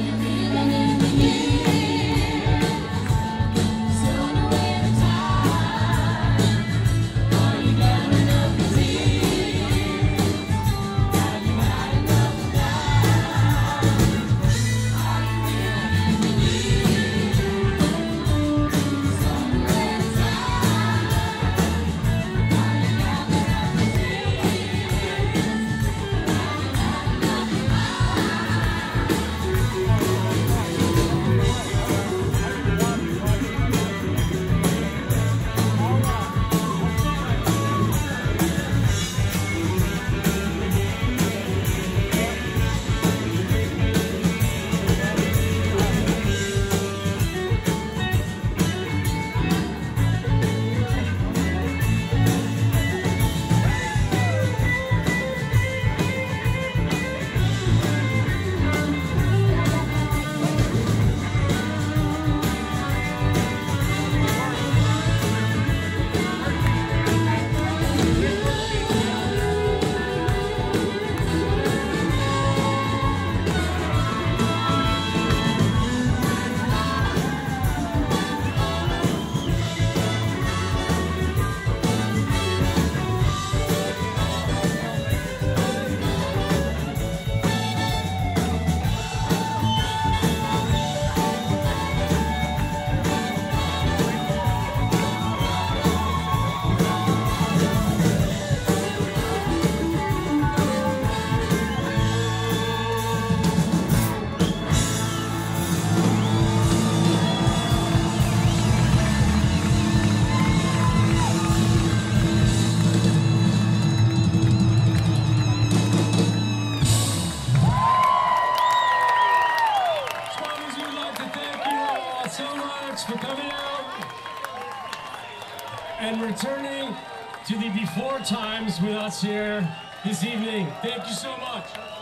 you need. Much for coming out and returning to the before times with us here this evening. Thank you so much.